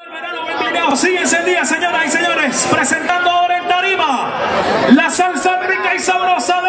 El verano bien obligado, sigue encendida, señoras y señores. Presentando ahora en Tarima la salsa rica y sabrosa de